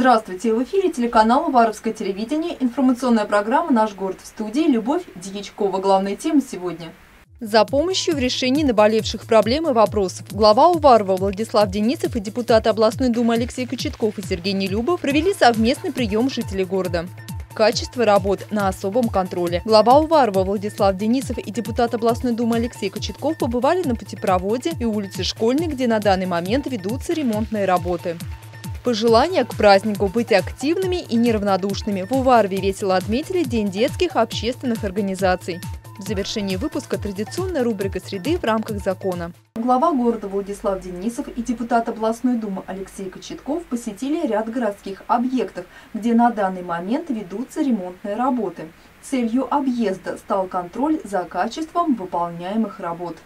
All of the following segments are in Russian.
Здравствуйте! В эфире телеканал Варовское телевидение, информационная программа «Наш город» в студии Любовь Дьячкова. Главная тема сегодня. За помощью в решении наболевших проблем и вопросов глава Уварова Владислав Денисов и депутаты областной думы Алексей Кочетков и Сергей Нелюбов провели совместный прием жителей города. Качество работ на особом контроле. Глава Уварова Владислав Денисов и депутат областной думы Алексей Кочетков побывали на путепроводе и улице Школьной, где на данный момент ведутся ремонтные работы. Пожелания к празднику быть активными и неравнодушными. В Уварве весело отметили День детских общественных организаций. В завершении выпуска традиционная рубрика «Среды» в рамках закона. Глава города Владислав Денисов и депутат областной думы Алексей Кочетков посетили ряд городских объектов, где на данный момент ведутся ремонтные работы. Целью объезда стал контроль за качеством выполняемых работ.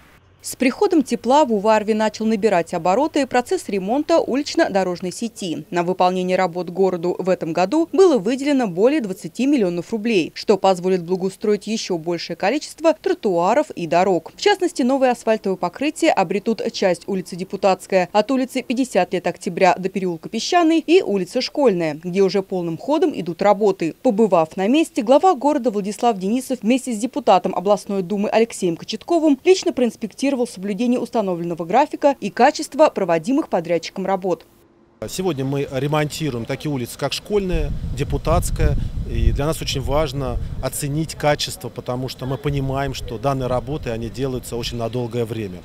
С приходом тепла в Уварве начал набирать обороты процесс ремонта улично-дорожной сети. На выполнение работ городу в этом году было выделено более 20 миллионов рублей, что позволит благоустроить еще большее количество тротуаров и дорог. В частности, новое асфальтовое покрытие обретут часть улицы Депутатская от улицы 50 лет октября до переулка Песчаный и улица Школьная, где уже полным ходом идут работы. Побывав на месте, глава города Владислав Денисов вместе с депутатом областной думы Алексеем Кочетковым лично проинспектировал контролировал соблюдение установленного графика и качество проводимых подрядчиком работ. Сегодня мы ремонтируем такие улицы, как Школьная, Депутатская. И для нас очень важно оценить качество, потому что мы понимаем, что данные работы они делаются очень на долгое время.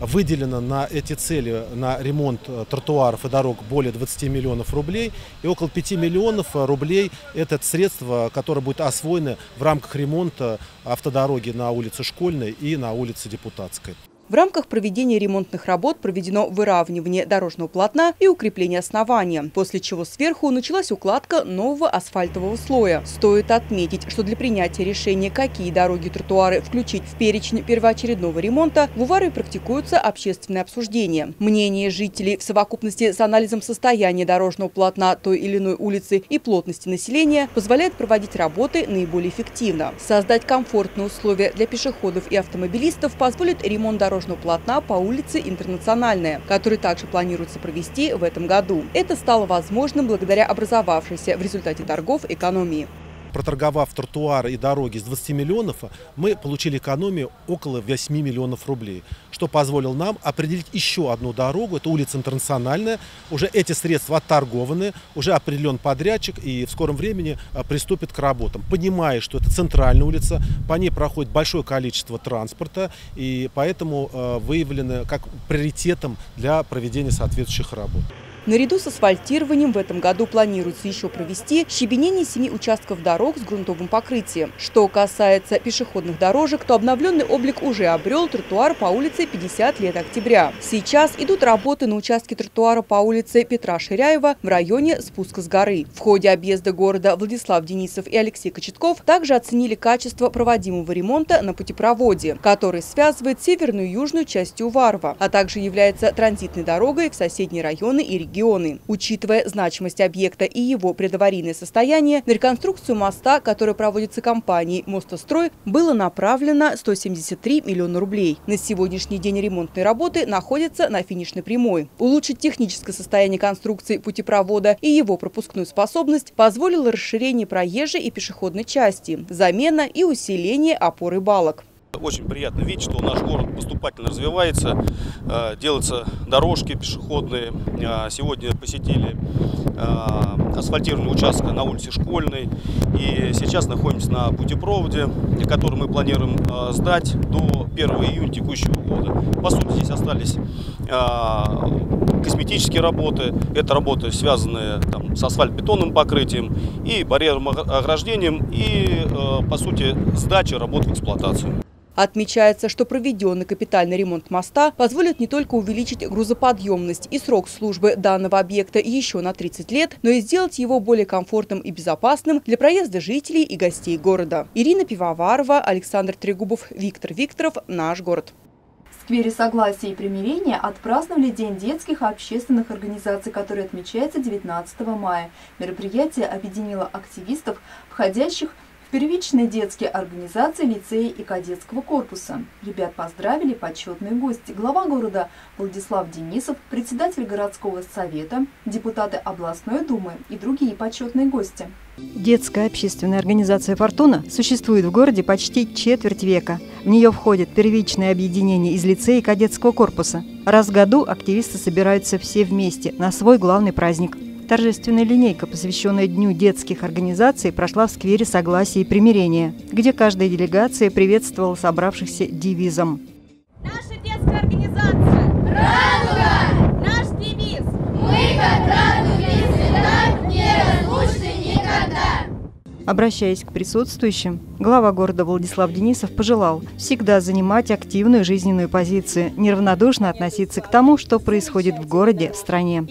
Выделено на эти цели, на ремонт э, тротуаров и дорог более 20 миллионов рублей. И около 5 миллионов э, рублей – это средства, которые будут освоены в рамках ремонта автодороги на улице Школьной и на улице Депутатской. В рамках проведения ремонтных работ проведено выравнивание дорожного полотна и укрепление основания, после чего сверху началась укладка нового асфальтового слоя. Стоит отметить, что для принятия решения, какие дороги и тротуары включить в перечень первоочередного ремонта, в Уваре практикуются общественные обсуждения. Мнение жителей в совокупности с анализом состояния дорожного полотна той или иной улицы и плотности населения позволяет проводить работы наиболее эффективно. Создать комфортные условия для пешеходов и автомобилистов позволит ремонт дорожного дорожного полотна по улице Интернациональная, который также планируется провести в этом году. Это стало возможным благодаря образовавшейся в результате торгов экономии проторговав тротуары и дороги с 20 миллионов, мы получили экономию около 8 миллионов рублей, что позволило нам определить еще одну дорогу, это улица Интернациональная. Уже эти средства отторгованы, уже определен подрядчик и в скором времени а, приступит к работам. Понимая, что это центральная улица, по ней проходит большое количество транспорта, и поэтому а, выявлены как приоритетом для проведения соответствующих работ. Наряду с асфальтированием в этом году планируется еще провести щебенение семи участков дорог с грунтовым покрытием. Что касается пешеходных дорожек, то обновленный облик уже обрел тротуар по улице 50 лет октября. Сейчас идут работы на участке тротуара по улице Петра Ширяева в районе спуска с горы. В ходе объезда города Владислав Денисов и Алексей Кочетков также оценили качество проводимого ремонта на путепроводе, который связывает северную и южную части Уварова, а также является транзитной дорогой в соседние районы и регионы регионы. Учитывая значимость объекта и его предаварийное состояние, на реконструкцию моста, которая проводится компанией «Мостострой», было направлено 173 миллиона рублей. На сегодняшний день ремонтные работы находятся на финишной прямой. Улучшить техническое состояние конструкции путепровода и его пропускную способность позволило расширение проезжей и пешеходной части, замена и усиление опоры балок. Очень приятно видеть, что наш город поступательно развивается, э, делаются дорожки пешеходные. Э, сегодня посетили э, асфальтированный участок на улице Школьной. И сейчас находимся на путепроводе, который мы планируем сдать до 1 июня текущего года. По сути, здесь остались косметические работы. Это работы, связанные там, с асфальт-бетонным покрытием и барьерным ограждением. И, по сути, сдача работ в эксплуатацию. Отмечается, что проведенный капитальный ремонт моста позволит не только увеличить грузоподъемность и срок службы данного объекта еще на 30 лет, но и сделать его более комфортным и безопасным для проезда жителей и гостей города. Ирина Пивоварова, Александр Трегубов, Виктор Викторов. Наш город. В сквере Согласия и примирения отпраздновали День детских общественных организаций, который отмечается 19 мая. Мероприятие объединило активистов, входящих в первичные детские организации лицея и кадетского корпуса. Ребят поздравили почетные гости. Глава города Владислав Денисов, председатель городского совета, депутаты областной думы и другие почетные гости. Детская общественная организация «Фортуна» существует в городе почти четверть века. В нее входит первичное объединение из лицея и кадетского корпуса. Раз в году активисты собираются все вместе на свой главный праздник – Торжественная линейка, посвященная Дню детских организаций, прошла в сквере Согласия и примирения, где каждая делегация приветствовала собравшихся девизом. Наша детская организация «Радуга» наш девиз «Мы как радуга и цвета неразлучны никогда». Обращаясь к присутствующим, глава города Владислав Денисов пожелал всегда занимать активную жизненную позицию, неравнодушно относиться к тому, что происходит в городе, в стране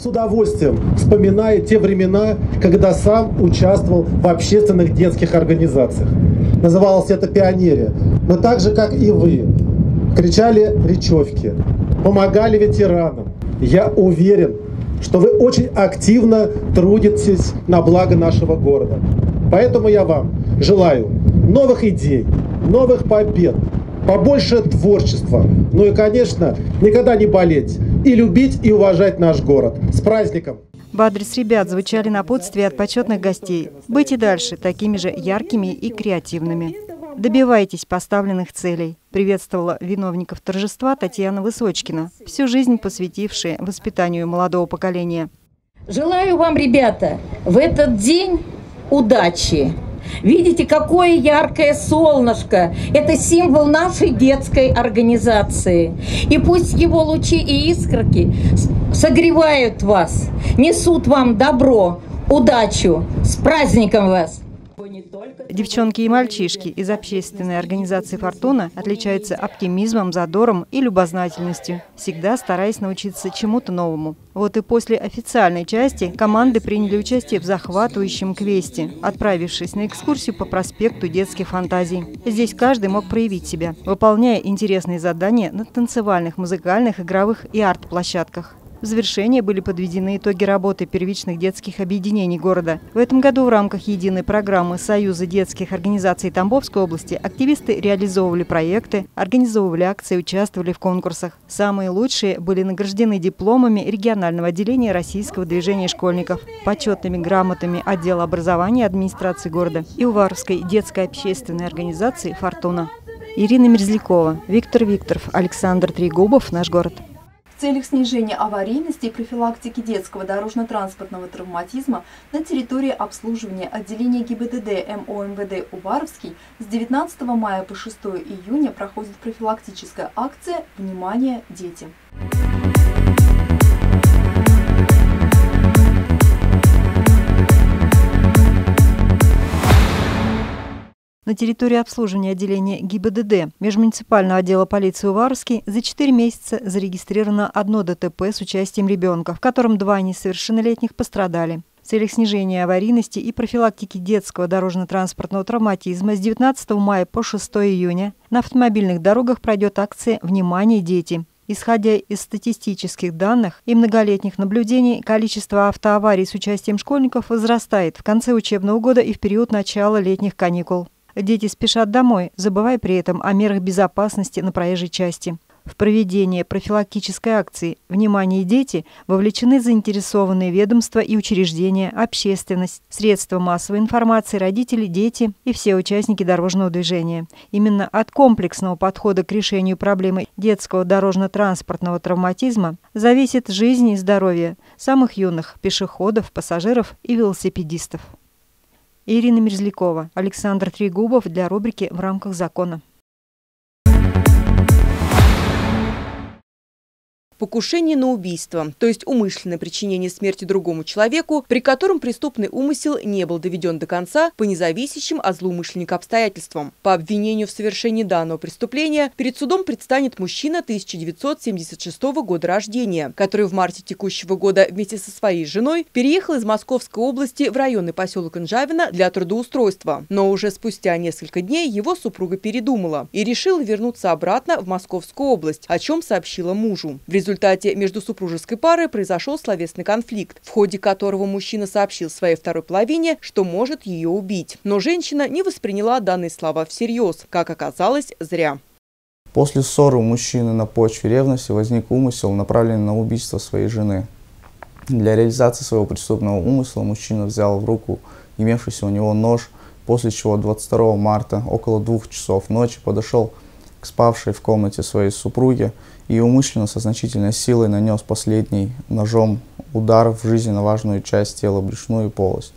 с удовольствием вспоминает те времена, когда сам участвовал в общественных детских организациях. Называлось это «Пионерия». Мы так же, как и вы, кричали речевки, помогали ветеранам. Я уверен, что вы очень активно трудитесь на благо нашего города. Поэтому я вам желаю новых идей, новых побед, побольше творчества. Ну и, конечно, никогда не болеть и любить и уважать наш город. С праздником! В адрес ребят звучали напутствия от почетных гостей. Быть и дальше такими же яркими и креативными. Добивайтесь поставленных целей, приветствовала виновников торжества Татьяна Высочкина, всю жизнь посвятившая воспитанию молодого поколения. Желаю вам, ребята, в этот день удачи, Видите, какое яркое солнышко. Это символ нашей детской организации. И пусть его лучи и искорки согревают вас, несут вам добро, удачу. С праздником вас! Девчонки и мальчишки из общественной организации «Фортуна» отличаются оптимизмом, задором и любознательностью, всегда стараясь научиться чему-то новому. Вот и после официальной части команды приняли участие в захватывающем квесте, отправившись на экскурсию по проспекту детских фантазий. Здесь каждый мог проявить себя, выполняя интересные задания на танцевальных, музыкальных, игровых и арт-площадках. В завершение были подведены итоги работы первичных детских объединений города. В этом году в рамках единой программы Союза детских организаций Тамбовской области активисты реализовывали проекты, организовывали акции, участвовали в конкурсах. Самые лучшие были награждены дипломами регионального отделения Российского движения школьников, почетными грамотами отдела образования администрации города и Уваровской детской общественной организации «Фортуна». Ирина Мерзлякова, Виктор Викторов, Александр Трегубов, «Наш город». В целях снижения аварийности и профилактики детского дорожно-транспортного травматизма на территории обслуживания отделения ГИБДД МОМВД Уваровский с 19 мая по 6 июня проходит профилактическая акция «Внимание, дети!». На территории обслуживания отделения ГИБДД Межмуниципального отдела полиции Уваровский за 4 месяца зарегистрировано одно ДТП с участием ребенка, в котором два несовершеннолетних пострадали. В целях снижения аварийности и профилактики детского дорожно-транспортного травматизма с 19 мая по 6 июня на автомобильных дорогах пройдет акция «Внимание, дети!». Исходя из статистических данных и многолетних наблюдений, количество автоаварий с участием школьников возрастает в конце учебного года и в период начала летних каникул. Дети спешат домой, забывая при этом о мерах безопасности на проезжей части. В проведение профилактической акции «Внимание, дети» вовлечены заинтересованные ведомства и учреждения, общественность, средства массовой информации, родители, дети и все участники дорожного движения. Именно от комплексного подхода к решению проблемы детского дорожно-транспортного травматизма зависит жизнь и здоровье самых юных пешеходов, пассажиров и велосипедистов. Ирина Мерзлякова, Александр Трегубов для рубрики «В рамках закона». Покушение на убийство, то есть умышленное причинение смерти другому человеку, при котором преступный умысел не был доведен до конца по независящим от злоумышленника обстоятельствам. По обвинению в совершении данного преступления перед судом предстанет мужчина 1976 года рождения, который в марте текущего года вместе со своей женой переехал из Московской области в районный поселок Инжавина для трудоустройства. Но уже спустя несколько дней его супруга передумала и решила вернуться обратно в Московскую область, о чем сообщила мужу. В результате между супружеской парой произошел словесный конфликт, в ходе которого мужчина сообщил своей второй половине, что может ее убить. Но женщина не восприняла данные слова всерьез. Как оказалось, зря. После ссоры у мужчины на почве ревности возник умысел, направленный на убийство своей жены. Для реализации своего преступного умысла мужчина взял в руку имевшийся у него нож, после чего 22 марта около двух часов ночи подошел к спавшей в комнате своей супруге и умышленно со значительной силой нанес последний ножом удар в жизненно важную часть тела брюшную полость,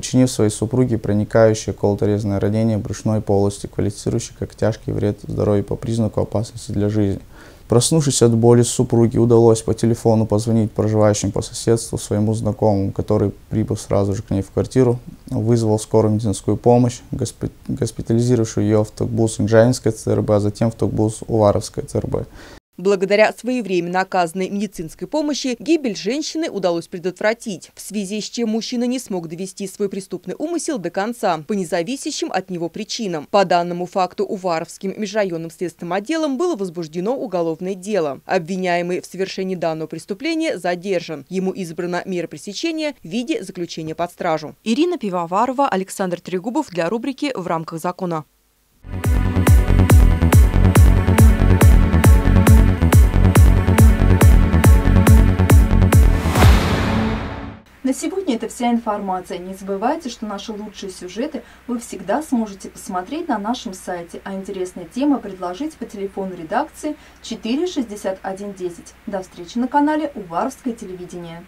причинив своей супруге проникающее колоторезное ранение брюшной полости, квалифицирующее как тяжкий вред здоровью по признаку опасности для жизни. Проснувшись от боли супруги, удалось по телефону позвонить проживающим по соседству своему знакомому, который, прибыв сразу же к ней в квартиру, вызвал скорую медицинскую помощь, госпитализировавшую ее в Токбус Инжанинской ЦРБ, а затем в Токбус Уваровской ЦРБ. Благодаря своевременно оказанной медицинской помощи гибель женщины удалось предотвратить, в связи с чем мужчина не смог довести свой преступный умысел до конца по независящим от него причинам. По данному факту Уваровским межрайонным следственным отделом было возбуждено уголовное дело. Обвиняемый в совершении данного преступления задержан. Ему избрана мера пресечения в виде заключения под стражу. Ирина Пивоварова, Александр Трегубов для рубрики «В рамках закона». На сегодня это вся информация. Не забывайте, что наши лучшие сюжеты вы всегда сможете посмотреть на нашем сайте, а интересные темы предложить по телефону редакции 46110. До встречи на канале Уваровское телевидение.